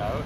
out.